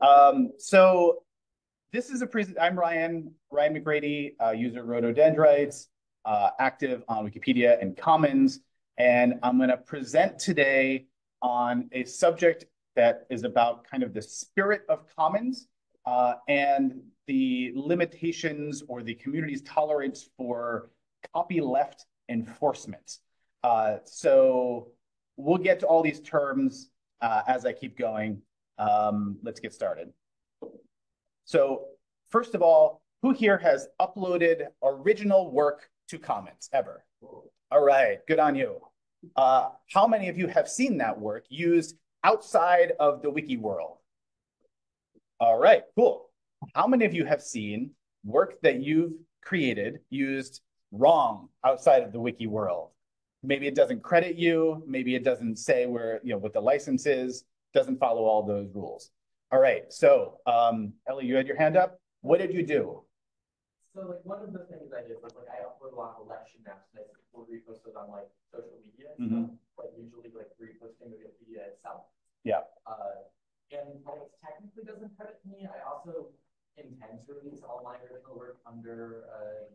Um, so this is a present. I'm Ryan Ryan McGrady, uh, user rhododendrites, uh, active on Wikipedia and Commons, and I'm going to present today on a subject that is about kind of the spirit of Commons uh, and the limitations or the community's tolerance for copyleft enforcement. Uh, so we'll get to all these terms uh, as I keep going. Um, let's get started. So first of all, who here has uploaded original work to Commons ever? All right, good on you. Uh, how many of you have seen that work used outside of the wiki world? All right, cool. How many of you have seen work that you've created used wrong outside of the wiki world? Maybe it doesn't credit you. Maybe it doesn't say where, you know, what the license is, doesn't follow all those rules. All right, so um, Ellie, you had your hand up. What did you do? So like one of the things I did was like I upload a lot of election maps and I will repost those on like social media and Mhm. stuff, but usually like reposting the Wikipedia itself. Yeah. Uh, and while it technically doesn't credit me, I also intend to release all my original work under a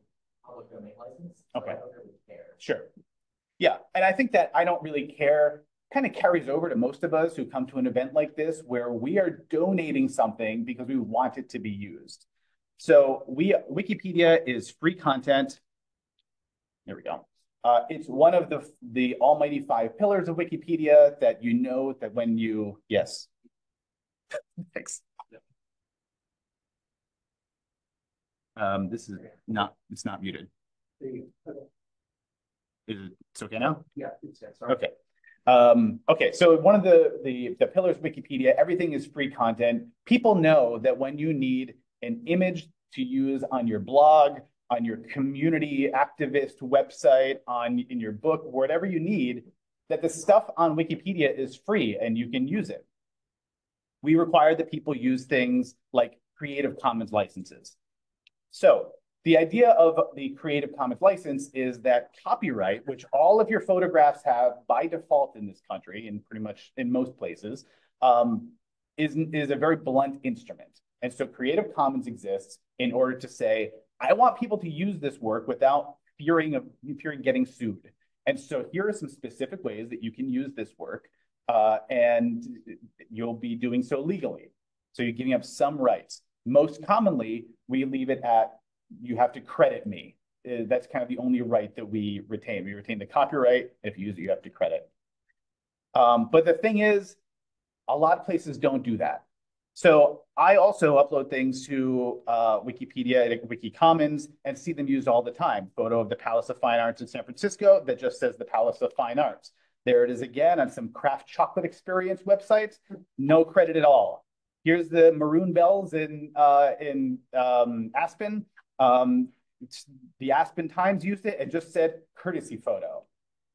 public domain license. So Okay. I don't really care. Sure. Yeah, and I think that I don't really care kind of carries over to most of us who come to an event like this where we are donating something because we want it to be used. So we Wikipedia is free content. There we go. Uh, it's one of the the almighty five pillars of Wikipedia that you know that when you yes. Thanks. Um, this is not it's not muted. Is it, it's okay now? Yeah, it's, sorry. Okay. Um, okay, so one of the, the, the pillars Wikipedia, everything is free content. People know that when you need an image to use on your blog, on your community activist website, on in your book, whatever you need, that the stuff on Wikipedia is free and you can use it. We require that people use things like Creative Commons licenses. So the idea of the Creative Commons license is that copyright, which all of your photographs have by default in this country, and pretty much in most places, um, is, is a very blunt instrument. And so Creative Commons exists in order to say, I want people to use this work without fearing of fearing getting sued. And so here are some specific ways that you can use this work, uh, and you'll be doing so legally. So you're giving up some rights. Most commonly, we leave it at you have to credit me. Uh, that's kind of the only right that we retain. We retain the copyright. If you use it, you have to credit. Um, but the thing is, a lot of places don't do that. So I also upload things to uh, Wikipedia, and Wiki Commons, and see them used all the time. Photo of the Palace of Fine Arts in San Francisco that just says the Palace of Fine Arts. There it is again on some craft chocolate experience websites. No credit at all. Here's the maroon bells in uh, in um, Aspen. Um, the Aspen Times used it and just said courtesy photo.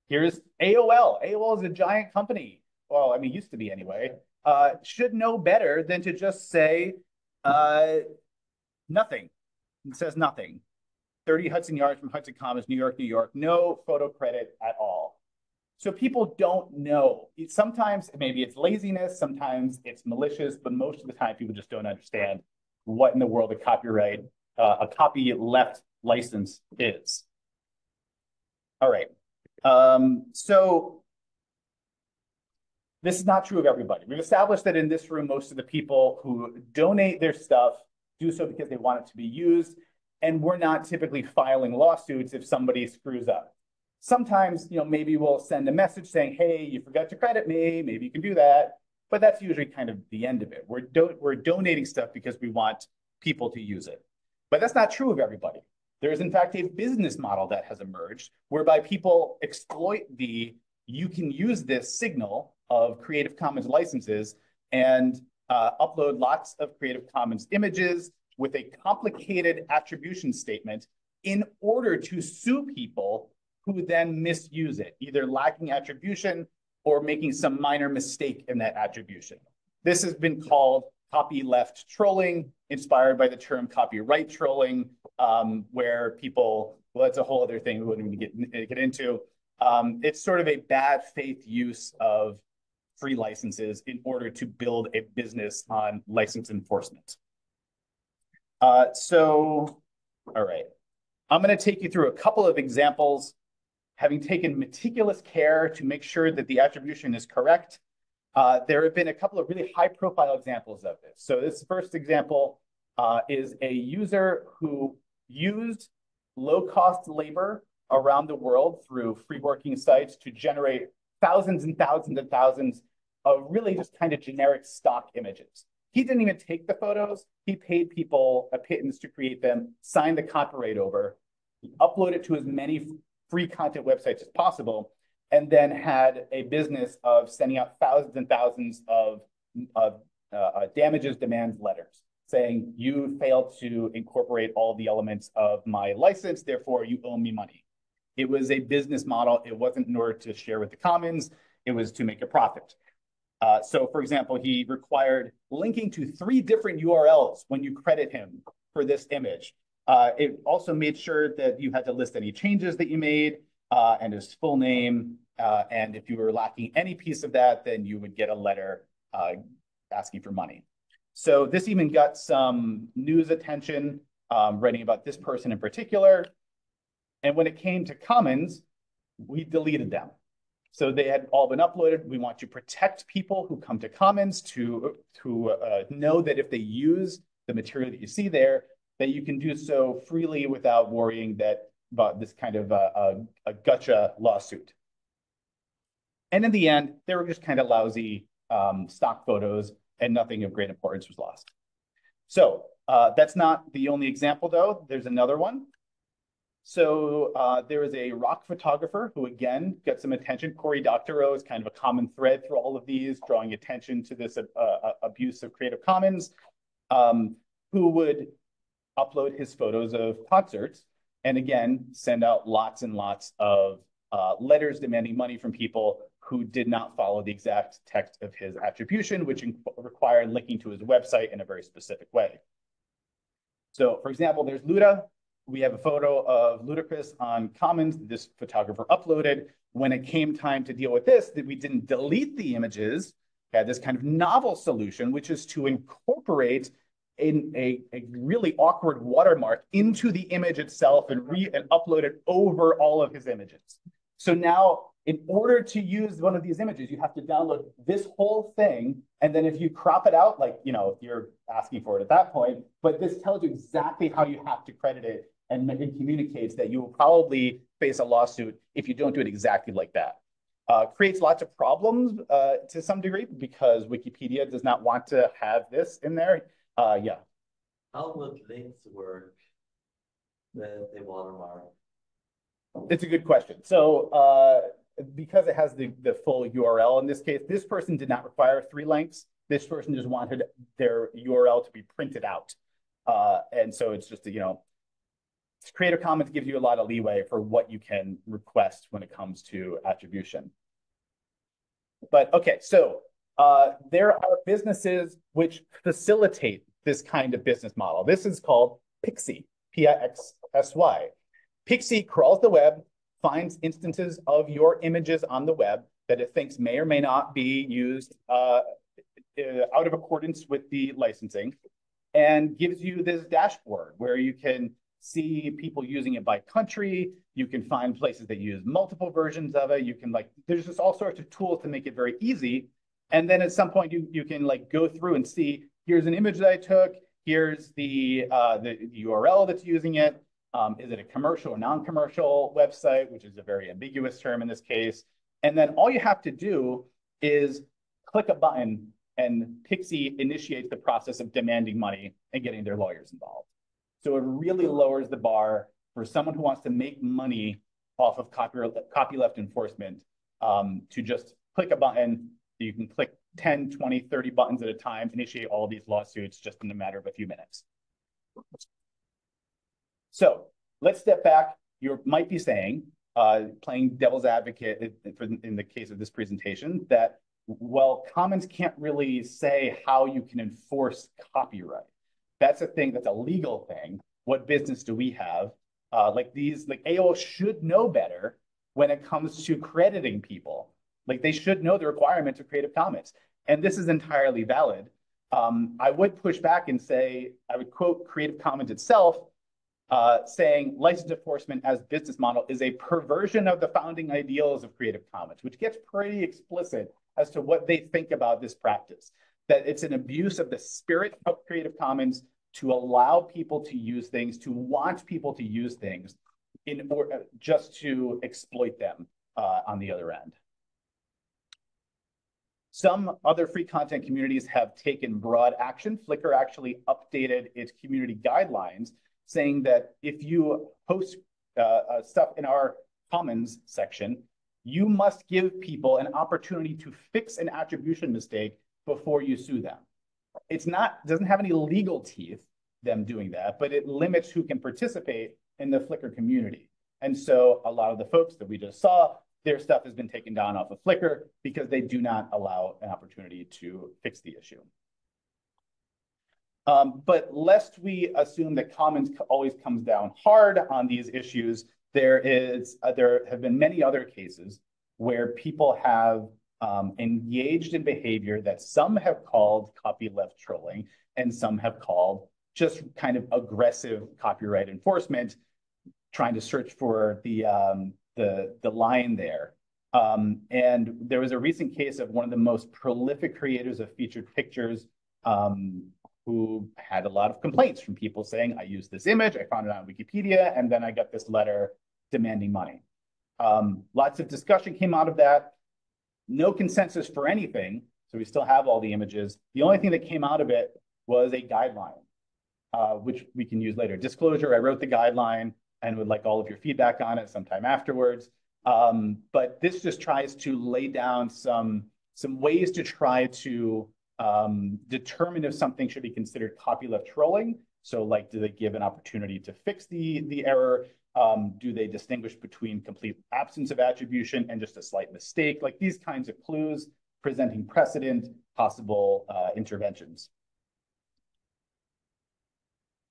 Here's AOL. AOL is a giant company. Well, I mean, used to be anyway. Uh, should know better than to just say uh, nothing. It says nothing. 30 Hudson Yards from Hudson Commons, New York, New York. No photo credit at all. So people don't know. Sometimes maybe it's laziness, sometimes it's malicious, but most of the time people just don't understand what in the world of copyright uh, a copyleft license is. All right. Um, so this is not true of everybody. We've established that in this room, most of the people who donate their stuff do so because they want it to be used. And we're not typically filing lawsuits if somebody screws up. Sometimes, you know, maybe we'll send a message saying, hey, you forgot to credit me. Maybe you can do that. But that's usually kind of the end of it. We're, do we're donating stuff because we want people to use it. But that's not true of everybody. There is, in fact, a business model that has emerged whereby people exploit the you can use this signal of Creative Commons licenses and uh, upload lots of Creative Commons images with a complicated attribution statement in order to sue people who then misuse it, either lacking attribution or making some minor mistake in that attribution. This has been called copyleft trolling, inspired by the term copyright trolling, um, where people, well, that's a whole other thing we wouldn't even get, get into. Um, it's sort of a bad faith use of free licenses in order to build a business on license enforcement. Uh, so, all right. I'm going to take you through a couple of examples, having taken meticulous care to make sure that the attribution is correct. Uh, there have been a couple of really high profile examples of this. So this first example uh, is a user who used low cost labor around the world through free working sites to generate thousands and thousands and thousands of really just kind of generic stock images. He didn't even take the photos. He paid people a pittance to create them, signed the copyright over, upload it to as many free content websites as possible, and then had a business of sending out thousands and thousands of, of uh, uh, damages demands letters saying you failed to incorporate all the elements of my license, therefore you owe me money. It was a business model. It wasn't in order to share with the commons. It was to make a profit. Uh, so for example, he required linking to three different URLs when you credit him for this image. Uh, it also made sure that you had to list any changes that you made uh, and his full name. Uh, and if you were lacking any piece of that, then you would get a letter uh, asking for money. So this even got some news attention, um, writing about this person in particular. And when it came to Commons, we deleted them. So they had all been uploaded. We want to protect people who come to Commons to, to uh, know that if they use the material that you see there, that you can do so freely without worrying that about this kind of uh, a, a gotcha lawsuit. And in the end, they were just kind of lousy um, stock photos and nothing of great importance was lost. So uh, that's not the only example though. There's another one. So uh, there is a rock photographer who again got some attention. Cory Doctorow is kind of a common thread through all of these, drawing attention to this uh, uh, abuse of Creative Commons, um, who would upload his photos of concerts and again send out lots and lots of uh, letters demanding money from people who did not follow the exact text of his attribution, which required linking to his website in a very specific way. So for example, there's Luda, we have a photo of Ludacris on Commons this photographer uploaded. When it came time to deal with this, that we didn't delete the images, had this kind of novel solution, which is to incorporate in a, a really awkward watermark into the image itself and re and upload it over all of his images. So now in order to use one of these images, you have to download this whole thing. And then if you crop it out, like, you know, you're asking for it at that point, but this tells you exactly how you have to credit it and it communicates that you will probably face a lawsuit if you don't do it exactly like that. Uh, creates lots of problems uh, to some degree because Wikipedia does not want to have this in there. Uh, yeah. How would links work with a watermark? It's a good question. So uh, because it has the, the full URL in this case, this person did not require three links. This person just wanted their URL to be printed out. Uh, and so it's just, you know, Creative Commons gives you a lot of leeway for what you can request when it comes to attribution. But okay, so uh, there are businesses which facilitate this kind of business model. This is called Pixsy, P-I-X-S-Y. Pixsy crawls the web, finds instances of your images on the web that it thinks may or may not be used uh, uh out of accordance with the licensing, and gives you this dashboard where you can see people using it by country. You can find places that use multiple versions of it. You can like, there's just all sorts of tools to make it very easy. And then at some point you, you can like go through and see, here's an image that I took. Here's the, uh, the, the URL that's using it. Um, is it a commercial or non-commercial website, which is a very ambiguous term in this case. And then all you have to do is click a button and Pixsy initiates the process of demanding money and getting their lawyers involved. So it really lowers the bar for someone who wants to make money off of copyleft enforcement um, to just click a button. You can click 10, 20, 30 buttons at a time, initiate all these lawsuits just in a matter of a few minutes. So let's step back. You might be saying, uh, playing devil's advocate in the case of this presentation, that, well, Commons can't really say how you can enforce copyright. That's a thing that's a legal thing. What business do we have? Uh, like these, like AOL should know better when it comes to crediting people. Like they should know the requirements of Creative Commons. And this is entirely valid. Um, I would push back and say, I would quote Creative Commons itself, uh, saying license enforcement as business model is a perversion of the founding ideals of Creative Commons, which gets pretty explicit as to what they think about this practice. That it's an abuse of the spirit of Creative Commons to allow people to use things, to want people to use things in or just to exploit them uh, on the other end. Some other free content communities have taken broad action. Flickr actually updated its community guidelines saying that if you post uh, uh, stuff in our commons section, you must give people an opportunity to fix an attribution mistake before you sue them. It's not, doesn't have any legal teeth, them doing that, but it limits who can participate in the Flickr community. And so a lot of the folks that we just saw, their stuff has been taken down off of Flickr because they do not allow an opportunity to fix the issue. Um, but lest we assume that Commons always comes down hard on these issues, there is uh, there have been many other cases where people have um, engaged in behavior that some have called copyleft trolling and some have called just kind of aggressive copyright enforcement, trying to search for the um, the the line there. Um, and there was a recent case of one of the most prolific creators of featured pictures um, who had a lot of complaints from people saying, I used this image, I found it on Wikipedia, and then I got this letter demanding money. Um, lots of discussion came out of that. No consensus for anything. So we still have all the images. The only thing that came out of it was a guideline, uh, which we can use later. Disclosure, I wrote the guideline and would like all of your feedback on it sometime afterwards. Um, but this just tries to lay down some, some ways to try to um, determine if something should be considered copyleft trolling. So like, do they give an opportunity to fix the, the error? Um, do they distinguish between complete absence of attribution and just a slight mistake? Like these kinds of clues, presenting precedent, possible uh, interventions.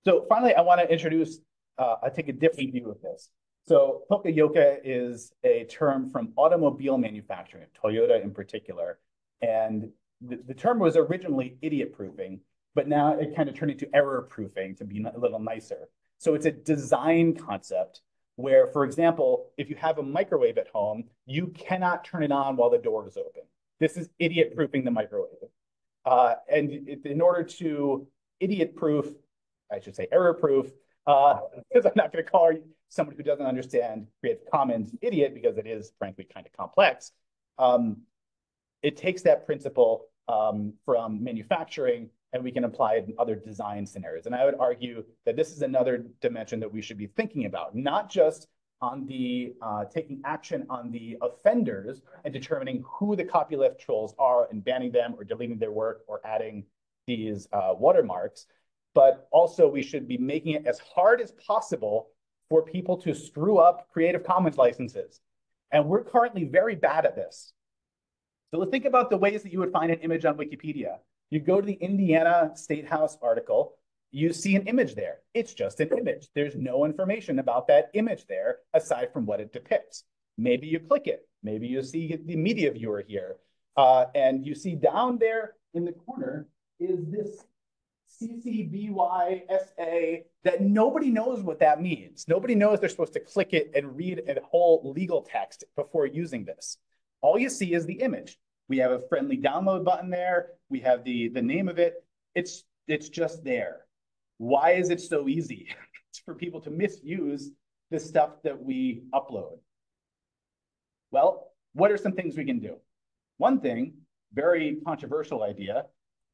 So finally, I want to introduce, uh, I take a different view of this. So Poka-yoke is a term from automobile manufacturing, Toyota in particular. And the, term was originally idiot proofing, but now it kind of turned into error proofing to be a little nicer. So it's a design concept where, for example, if you have a microwave at home, you cannot turn it on while the door is open. This is idiot proofing the microwave. Uh, and in order to idiot proof, I should say error proof, uh, because I'm not going to call someone who doesn't understand Creative Commons idiot because it is frankly kind of complex. Um, it takes that principle um, from manufacturing and we can apply it in other design scenarios. And I would argue that this is another dimension that we should be thinking about, not just on the uh, taking action on the offenders and determining who the copyleft trolls are and banning them or deleting their work or adding these uh, watermarks, but also we should be making it as hard as possible for people to screw up Creative Commons licenses. And we're currently very bad at this. So let's think about the ways that you would find an image on Wikipedia. You go to the Indiana State House article, you see an image there. It's just an image. There's no information about that image there aside from what it depicts. Maybe you click it. Maybe you see the media viewer here. Uh, and you see down there in the corner is this CCBYSA that nobody knows what that means. Nobody knows they're supposed to click it and read a whole legal text before using this. All you see is the image. We have a friendly download button there. We have the, the name of it. It's, it's just there. Why is it so easy for people to misuse the stuff that we upload? Well, what are some things we can do? One thing, very controversial idea,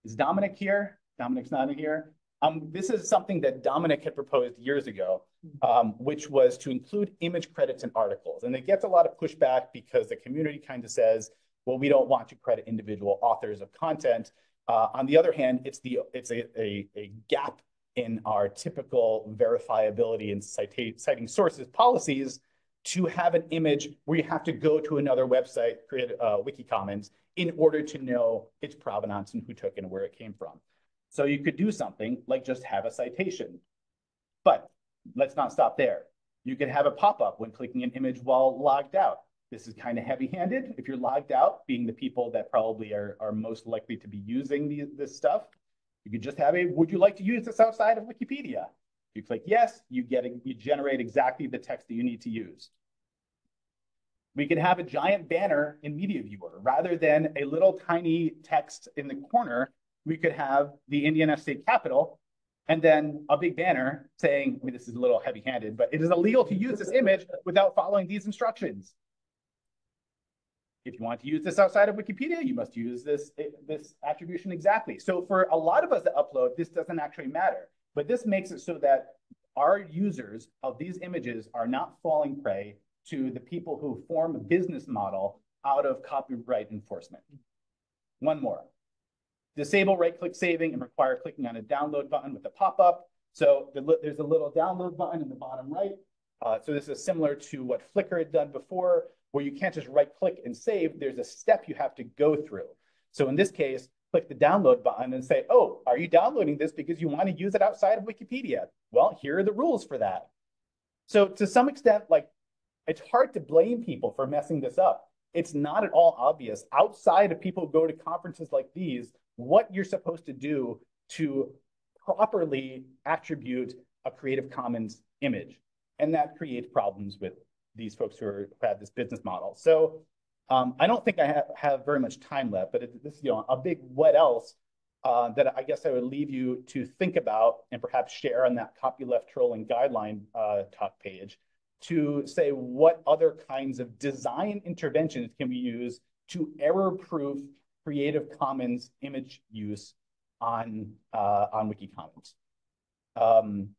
is Dominic here? Dominic's not in here. Um, this is something that Dominic had proposed years ago, um, which was to include image credits in articles. And it gets a lot of pushback because the community kind of says, well, we don't want to credit individual authors of content. Uh, on the other hand, it's the it's a, a, a gap in our typical verifiability and cita citing sources policies to have an image where you have to go to another website, create a uh, Wikicommons, in order to know its provenance and who took it and where it came from. So you could do something like just have a citation. But let's not stop there. You could have a pop-up when clicking an image while logged out. This is kind of heavy-handed. If you're logged out, being the people that probably are, are most likely to be using the, this stuff, you could just have a, would you like to use this outside of Wikipedia? You click yes, you get, a, you generate exactly the text that you need to use. We could have a giant banner in Media Viewer rather than a little tiny text in the corner. We could have the Indiana State Capitol and then a big banner saying, I mean, this is a little heavy handed, but it is illegal to use this image without following these instructions. If you want to use this outside of Wikipedia, you must use this, this attribution exactly. So for a lot of us that upload, this doesn't actually matter, but this makes it so that our users of these images are not falling prey to the people who form a business model out of copyright enforcement. One more. Disable right-click saving and require clicking on a download button with a pop-up. So the, there's a little download button in the bottom right. Uh, so this is similar to what Flickr had done before, where you can't just right click and save. There's a step you have to go through. So in this case, click the download button and say, oh, are you downloading this because you want to use it outside of Wikipedia? Well, here are the rules for that. So to some extent, like it's hard to blame people for messing this up. It's not at all obvious outside of people who go to conferences like these, what you're supposed to do to properly attribute a Creative Commons image. And that creates problems with these folks who, are, who have this business model. So um, I don't think I have, have very much time left, but it, this is you know, a big what else uh, that I guess I would leave you to think about and perhaps share on that copyleft trolling guideline uh, talk page to say what other kinds of design interventions can we use to error-proof Creative Commons image use on, uh, on WikiCommons. Um,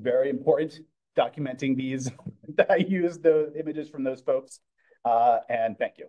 very important documenting these that I use the images from those folks. Uh, and thank you.